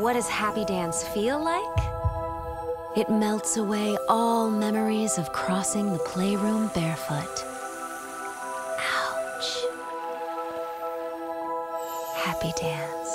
What does happy dance feel like? It melts away all memories of crossing the playroom barefoot. Ouch. Happy dance.